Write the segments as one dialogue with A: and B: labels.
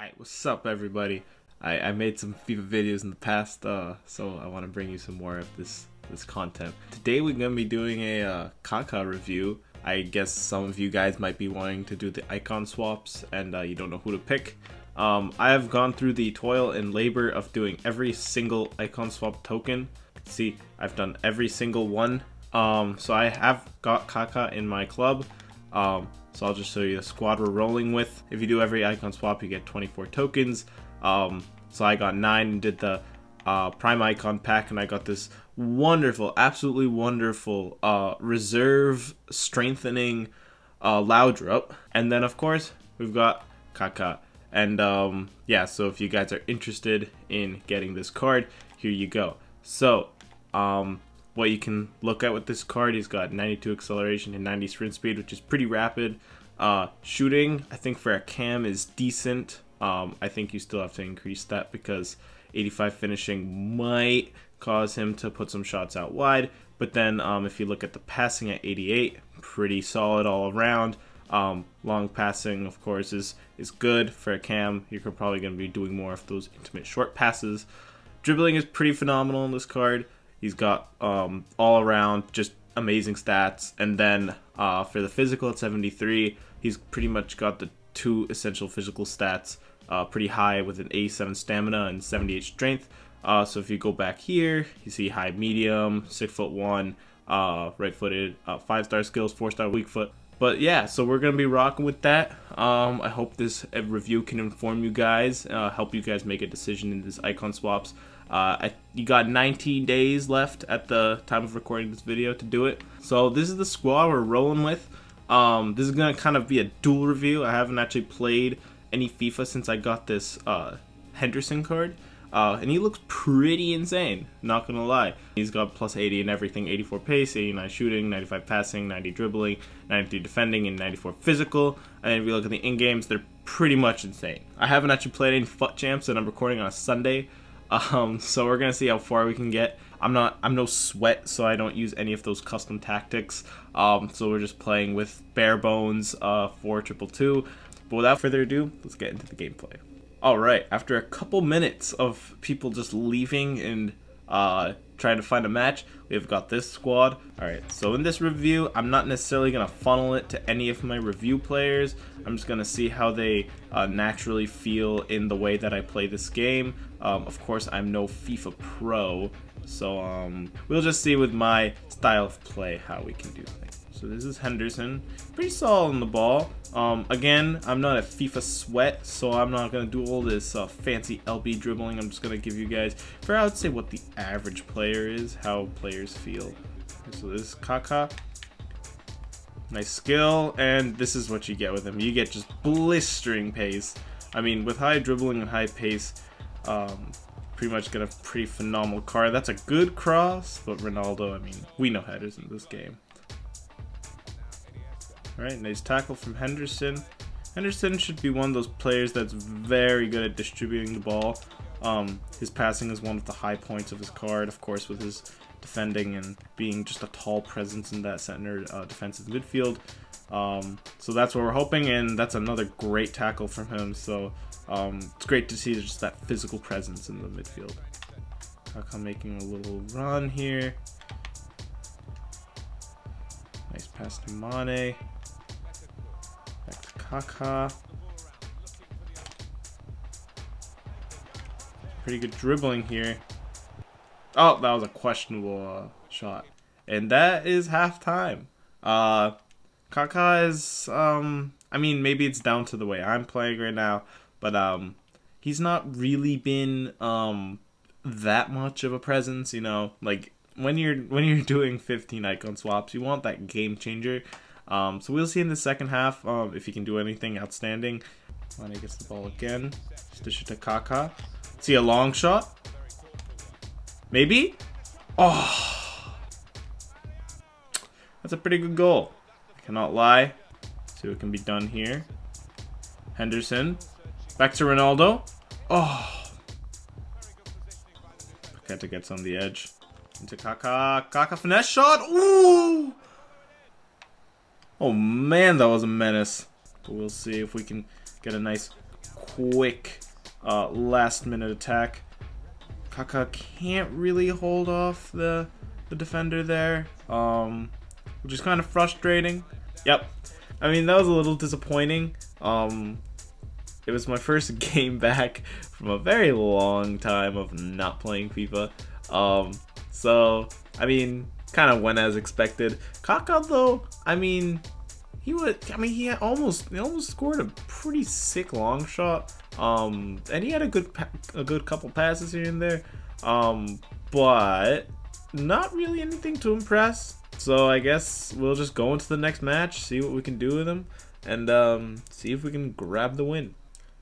A: Alright, what's up everybody? I, I made some FIFA videos in the past, uh, so I want to bring you some more of this this content. Today we're going to be doing a uh, Kaká review. I guess some of you guys might be wanting to do the icon swaps and uh, you don't know who to pick. Um, I have gone through the toil and labor of doing every single icon swap token. See, I've done every single one. Um, so I have got Kaká in my club. Um, so I'll just show you the squad we're rolling with. If you do every icon swap, you get 24 tokens. Um, so I got 9 and did the uh, Prime Icon pack, and I got this wonderful, absolutely wonderful uh, reserve strengthening uh, Laudrup. And then, of course, we've got Kaká. And um, yeah, so if you guys are interested in getting this card, here you go. So, um, what you can look at with this card. He's got 92 acceleration and 90 sprint speed, which is pretty rapid. Uh, shooting, I think for a cam is decent. Um, I think you still have to increase that because 85 finishing might cause him to put some shots out wide. But then um, if you look at the passing at 88, pretty solid all around. Um, long passing, of course, is is good for a cam. You're probably going to be doing more of those intimate short passes. Dribbling is pretty phenomenal in this card. He's got um, all around just amazing stats. And then uh, for the physical at 73, he's pretty much got the two essential physical stats uh, pretty high with an 87 stamina and 78 strength. Uh, so if you go back here, you see high medium, six foot one, uh, right footed, uh, five star skills, four star weak foot. But yeah, so we're gonna be rocking with that. Um, I hope this review can inform you guys, uh, help you guys make a decision in this icon swaps. Uh, I, you got 19 days left at the time of recording this video to do it. So this is the squad we're rolling with. Um, this is to kind of be a dual review. I haven't actually played any FIFA since I got this uh, Henderson card. Uh, and he looks pretty insane, not gonna lie. He's got plus 80 and everything, 84 pace, 89 shooting, 95 passing, 90 dribbling, 93 defending, and 94 physical. And if you look at the in-games, they're pretty much insane. I haven't actually played any FUT champs and I'm recording on a Sunday, um, so we're gonna see how far we can get. I'm not, I'm no sweat, so I don't use any of those custom tactics. Um, so we're just playing with bare bones uh, for triple two. But without further ado, let's get into the gameplay. All right, after a couple minutes of people just leaving and uh, trying to find a match, we've got this squad. All right, so in this review, I'm not necessarily gonna funnel it to any of my review players. I'm just gonna see how they uh, naturally feel in the way that I play this game. Um, of course, I'm no FIFA pro, so um, we'll just see with my style of play how we can do things. So this is Henderson, pretty solid on the ball. Um, again, I'm not a FIFA sweat, so I'm not gonna do all this uh, fancy LB dribbling. I'm just gonna give you guys, for I would say what the average player is, how players feel. So this is Kaká. Nice skill, and this is what you get with him. You get just blistering pace. I mean, with high dribbling and high pace, um, pretty much get a pretty phenomenal card. That's a good cross, but Ronaldo, I mean, we know headers in this game. Alright, nice tackle from Henderson. Henderson should be one of those players that's very good at distributing the ball. Um, his passing is one of the high points of his card, of course, with his defending and being just a tall presence in that center uh, defensive midfield. Um, so that's what we're hoping, and that's another great tackle from him. So um, it's great to see just that physical presence in the midfield. Kaká making a little run here. Nice pass to Mane. Kaká. Pretty good dribbling here. Oh, that was a questionable uh, shot. And that is halftime. Uh, Kaká is, um, I mean, maybe it's down to the way I'm playing right now, but um, he's not really been um that much of a presence. You know, like when you're when you're doing 15 icon swaps, you want that game changer. Um, so we'll see in the second half um, if he can do anything outstanding. Mane gets the ball again. Dish it to Kaká. See a long shot. Maybe? Oh. That's a pretty good goal. I cannot lie. See what can be done here. Henderson. Back to Ronaldo. Oh. Paqueta gets on the edge. Into Kaká. Kaká finesse shot. Ooh. Oh man, that was a menace. We'll see if we can get a nice quick uh, last minute attack. Kaka can't really hold off the the defender there, um, which is kind of frustrating. Yep, I mean that was a little disappointing. Um, it was my first game back from a very long time of not playing FIFA. Um, so I mean, kind of went as expected. Kaka though, I mean, he would. I mean, he almost he almost scored a pretty sick long shot. Um, and he had a good a good couple passes here and there. Um, but not really anything to impress. So I guess we'll just go into the next match, see what we can do with him, and um, see if we can grab the win.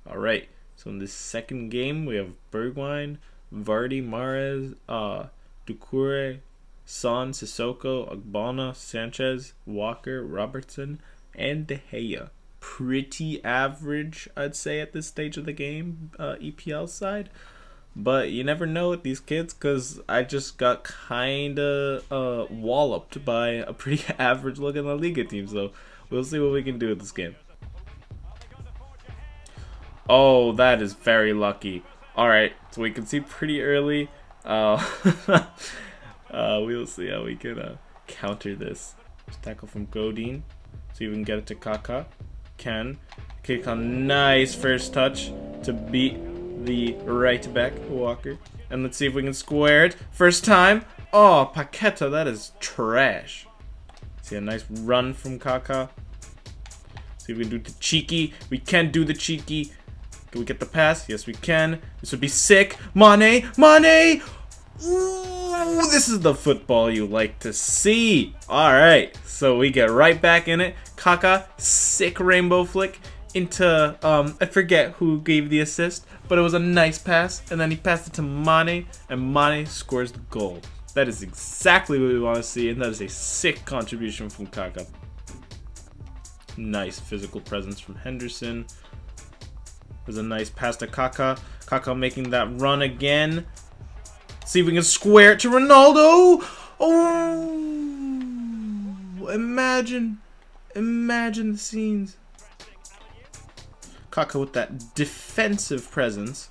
A: All right. So in this second game, we have Bergwijn, Vardy, Mahrez, uh, Doucouré, Son, Sissoko, Ogbonna, Sanchez, Walker, Robertson, and De Gea. Pretty average, I'd say, at this stage of the game, uh, EPL side. But you never know with these kids because I just got kind of uh, walloped by a pretty average looking La Liga team. So we'll see what we can do with this game. Oh, that is very lucky. Alright, so we can see pretty early. Uh, uh, we'll see how we can uh, counter this. Just tackle from Godin. So we can get it to Kaka. Can. Kick on nice first touch to beat the right back, Walker. And let's see if we can square it. First time. Oh, Paqueta, that is trash. See a nice run from Kaka. See if we can do the cheeky. We can do the cheeky. Can we get the pass? Yes, we can. This would be sick. Mane! Mane! Ooh, this is the football you like to see. Alright, so we get right back in it. Kaka, sick rainbow flick into, um, I forget who gave the assist, but it was a nice pass. And then he passed it to Mane, and Mane scores the goal. That is exactly what we want to see, and that is a sick contribution from Kaka. Nice physical presence from Henderson. There's a nice pass to Kaka. Kaka making that run again. See if we can square it to Ronaldo. Oh, imagine, imagine the scenes. Kaka with that defensive presence.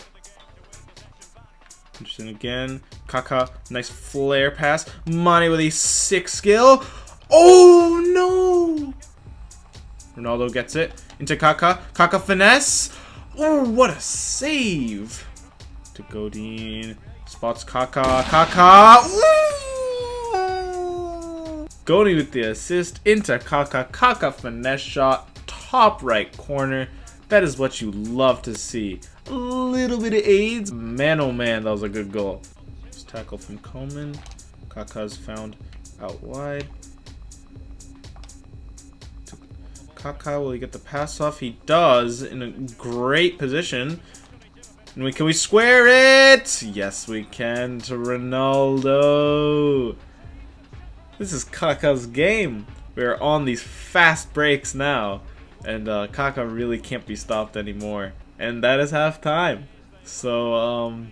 A: Interesting again. Kaka, nice flare pass. Mane with a sick skill. Oh no! Ronaldo gets it into Kaka. Kaka finesse. Oh, what a save! To Godin. Spots Kaka. Kaka! Godin with the assist into Kaka. Kaka finesse shot. Top right corner. That is what you love to see. A little bit of aids. Man, oh man, that was a good goal. Just tackle from Coman. Kaka's found out wide. Kaka, will he get the pass off? He does, in a great position. And we, can we square it? Yes, we can to Ronaldo. This is Kaka's game. We're on these fast breaks now. And uh, Kaka really can't be stopped anymore. And that is half time. So, um,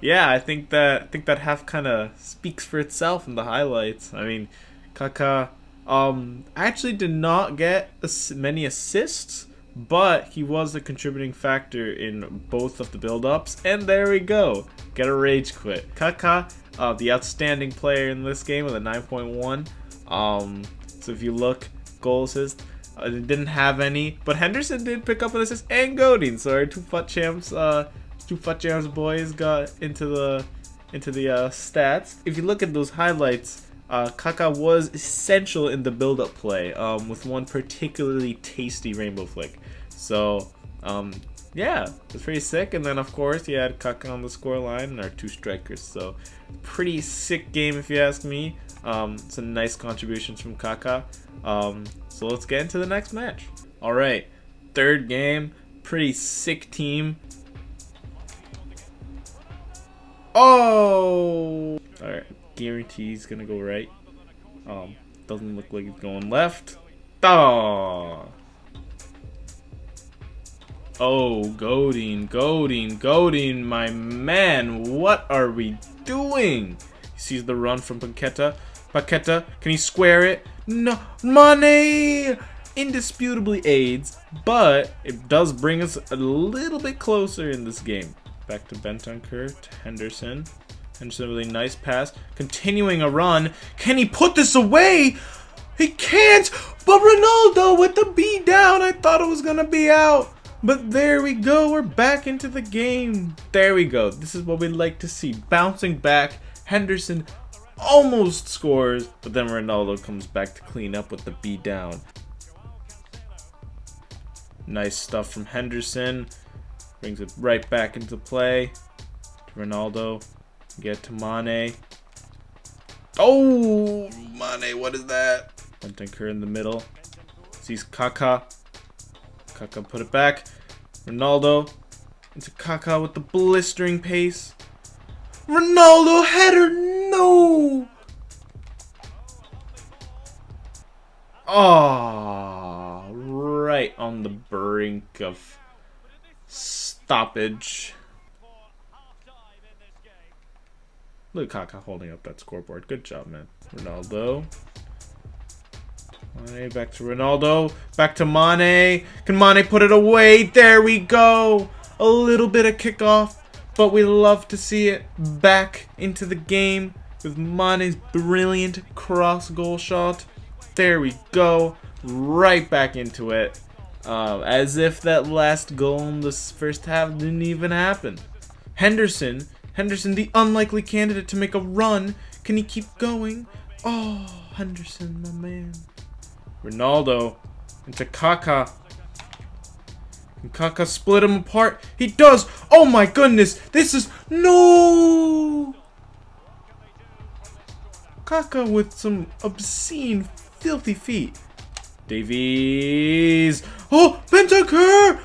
A: yeah, I think that I think that half kind of speaks for itself in the highlights. I mean, Kaka um, actually did not get many assists, but he was a contributing factor in both of the build-ups. And there we go. Get a rage quit. Kaka, uh, the outstanding player in this game with a 9.1. Um, so if you look, goal assist, uh, didn't have any, but Henderson did pick up an assist and Godin. So our two FUT champs, uh, two FUT champs boys got into the into the uh, stats. If you look at those highlights, uh, Kaka was essential in the build-up play um, with one particularly tasty rainbow flick. So, um, yeah, it's pretty sick. And then, of course, you had Kaka on the score line and our two strikers. So, pretty sick game if you ask me. Um, some nice contributions from Kaka. Um, so let's get into the next match. All right, third game, pretty sick team. Oh! All right, guarantee he's gonna go right. Um, doesn't look like he's going left. Oh, oh, Godin, Godin, Godin, my man, what are we doing? He sees the run from Paqueta. Paqueta, can he square it? No, money! indisputably aids, but it does bring us a little bit closer in this game. Back to Bentancur, to Henderson. Henderson, really nice pass. Continuing a run. Can he put this away? He can't! But Ronaldo with the B down. I thought it was going to be out. But there we go. We're back into the game. There we go. This is what we like to see. Bouncing back. Henderson almost scores. But then Ronaldo comes back to clean up with the B down. Nice stuff from Henderson. Brings it right back into play. Ronaldo. Get to Mane. Oh, Mane, what is that? Bentancur in the middle. Sees Kaká. Kaká put it back. Ronaldo into Kaká with the blistering pace. Ronaldo header, no! Oh, right on the brink of stoppage. Look Kaká holding up that scoreboard. Good job, man. Ronaldo. Mane, back to Ronaldo. Back to Mane. Can Mane put it away? There we go. A little bit of kickoff. But we love to see it back into the game with Mane's brilliant cross goal shot. There we go. Right back into it. Uh, as if that last goal in this first half didn't even happen. Henderson Henderson, the unlikely candidate to make a run. Can he keep going? Oh, Henderson, my man. Ronaldo into Kaká. Can Kaká split him apart? He does! Oh my goodness! This is... No! Kaká with some obscene, filthy feet. Davies! Oh, Bentancur!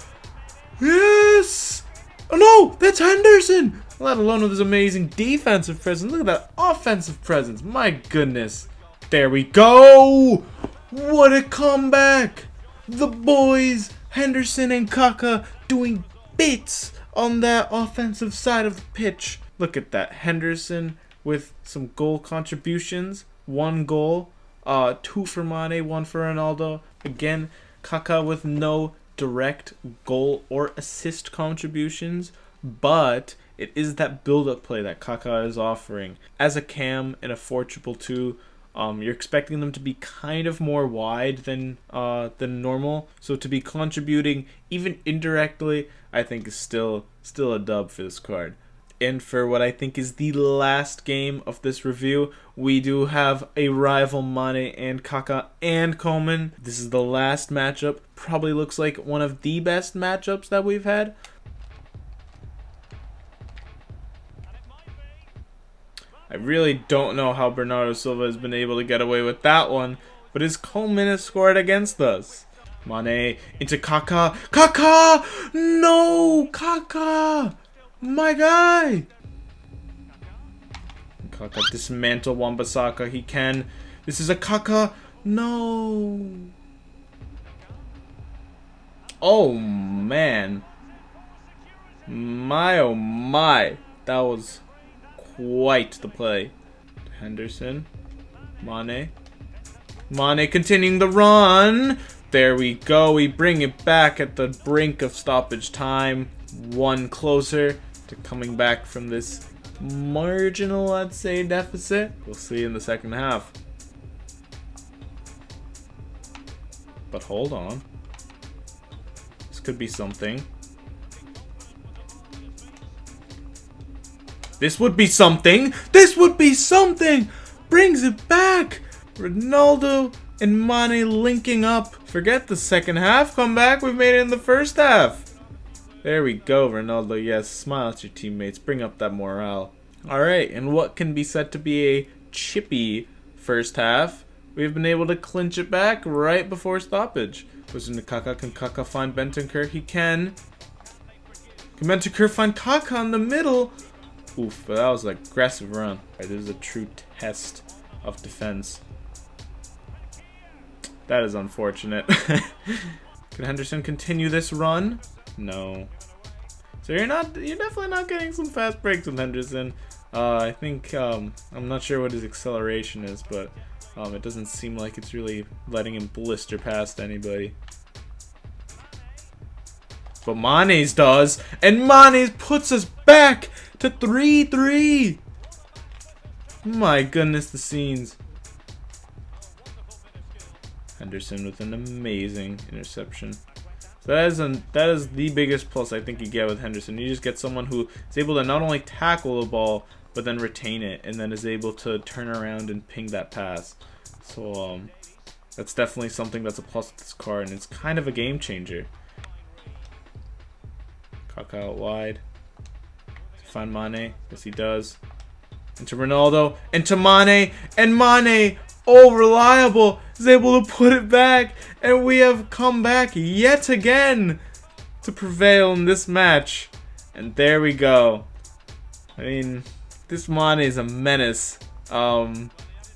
A: Yes! Oh no! That's Henderson! Let alone with his amazing defensive presence. Look at that offensive presence. My goodness. There we go. What a comeback. The boys, Henderson and Kaká, doing bits on that offensive side of the pitch. Look at that. Henderson with some goal contributions. One goal. Uh, two for Mane, one for Ronaldo. Again, Kaká with no direct goal or assist contributions, but it is that build-up play that Kaká is offering. As a cam in a 4 2 um, you're expecting them to be kind of more wide than uh, than normal. So to be contributing even indirectly, I think is still still a dub for this card. And for what I think is the last game of this review, we do have a rival Mane and Kaká and Coleman. This is the last matchup. Probably looks like one of the best matchups that we've had. I really don't know how Bernardo Silva has been able to get away with that one, but his Coman has scored against us. Mane into Kaká. Kaká! No! Kaká! My guy! Kaká dismantle Wan-Bissaka. He can. This is a Kaká. No! Oh, man. My, oh, my. That was quite the play. Henderson. Mane. Mane continuing the run. There we go. We bring it back at the brink of stoppage time. One closer to coming back from this marginal, I'd say, deficit. We'll see in the second half. But hold on. This could be something. This would be something. This would be something. Brings it back. Ronaldo and Mane linking up. Forget the second half. Come back. We've made it in the first half. There we go, Ronaldo. Yes, smile at your teammates. Bring up that morale. Alright, and what can be said to be a chippy first half, we've been able to clinch it back right before stoppage. Was into Kaká. Can Kaká find Bentancur? He can. Can Bentancur find Kaká in the middle? Oof, but that was an aggressive run. Right, this is a true test of defense. That is unfortunate. Can Henderson continue this run? No. So you're not, you're definitely not getting some fast breaks with Henderson. Uh, I think, um, I'm not sure what his acceleration is, but Um, it doesn't seem like it's really letting him blister past anybody. But Manes does, and Manes puts us back to 3-3. My goodness, the scenes. Henderson with an amazing interception. So that is an, that is the biggest plus I think you get with Henderson. You just get someone who is able to not only tackle the ball, but then retain it, and then is able to turn around and ping that pass. So um, that's definitely something that's a plus with this card, and it's kind of a game changer. Out wide. Find Mane. Yes, he does. Into Ronaldo. Into Mane. And Mane, oh, reliable, is able to put it back. And we have come back yet again to prevail in this match. And there we go. I mean, this Mane is a menace. Um,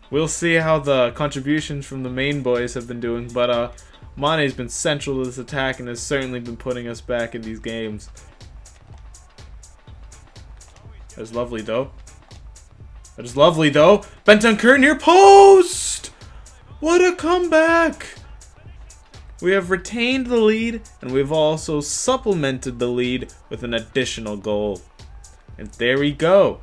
A: we'll see how the contributions from the main boys have been doing, but uh, Mane's been central to this attack and has certainly been putting us back in these games. That's lovely, though. That is lovely, though. Benton Bentancur near post! What a comeback! We have retained the lead, and we've also supplemented the lead with an additional goal. And there we go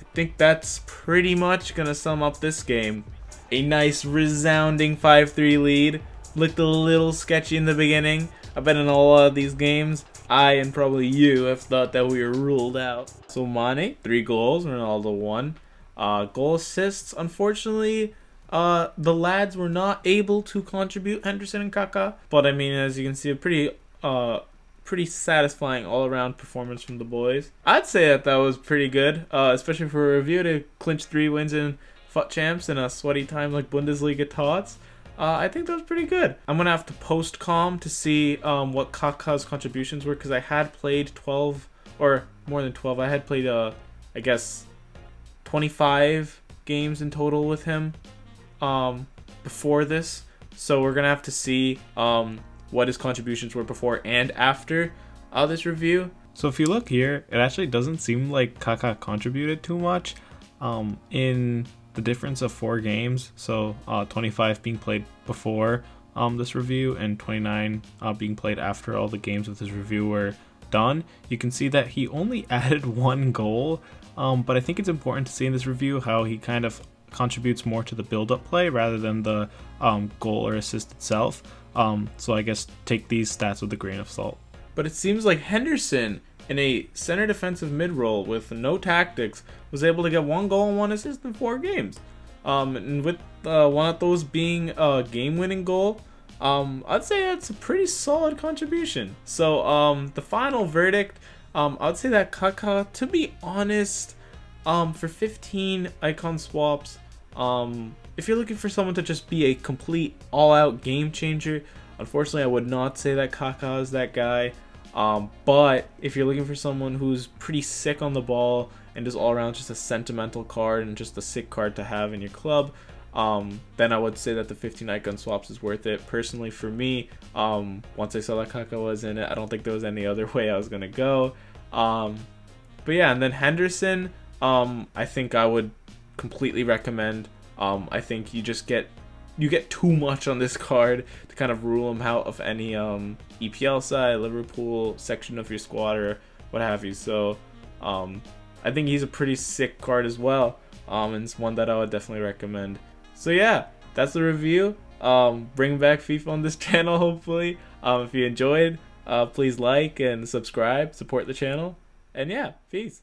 A: I think that's pretty much going to sum up this game. A nice resounding 5-3 lead. Looked a little sketchy in the beginning. I've been in a lot of these games, I and probably you have thought that we were ruled out. So Mane, three goals, Ronaldo one. Uh, goal assists, unfortunately, uh, the lads were not able to contribute, Henderson and Kaka. But I mean, as you can see, a pretty uh, pretty satisfying all-around performance from the boys. I'd say that that was pretty good, uh, especially for a review to clinch three wins in FUT Champs in a sweaty time like Bundesliga tots. Uh, I think that was pretty good. I'm gonna have to post com to see um, what Kaka's contributions were because I had played 12 or more than 12. I had played, uh, I guess, 25 games in total with him um, before this. So we're gonna have to see um, what his contributions were before and after uh, this review.
B: So if you look here, it actually doesn't seem like Kaka contributed too much um, in the difference of four games. So uh, 25 being played before um, this review and 29 uh, being played after all the games of this review were done. You can see that he only added one goal, um, but I think it's important to see in this review how he kind of contributes more to the build-up play rather than the um, goal or assist itself. Um, so I guess take these stats with a grain of salt.
A: But it seems like Henderson, in a center defensive mid role with no tactics, was able to get one goal and one assist in four games. Um, and with uh, one of those being a game-winning goal, um, I'd say that's a pretty solid contribution. So um, the final verdict, um, I'd say that Kaka, to be honest, um, for 15 icon swaps, um, if you're looking for someone to just be a complete all-out game changer, unfortunately I would not say that Kaka is that guy. Um, but if you're looking for someone who's pretty sick on the ball and is all around just a sentimental card and just a sick card to have in your club, um, then I would say that the 15 icon swaps is worth it. Personally, for me, um, once I saw that Kaka was in it, I don't think there was any other way I was gonna go. Um, but yeah, and then Henderson, um, I think I would completely recommend. Um, I think you just get you get too much on this card to kind of rule him out of any um, EPL side, Liverpool section of your squad or what have you. So um, I think he's a pretty sick card as well. Um, and it's one that I would definitely recommend. So yeah, that's the review. Um, bring back FIFA on this channel hopefully. Um, if you enjoyed, uh, please like and subscribe, support the channel. And yeah, peace.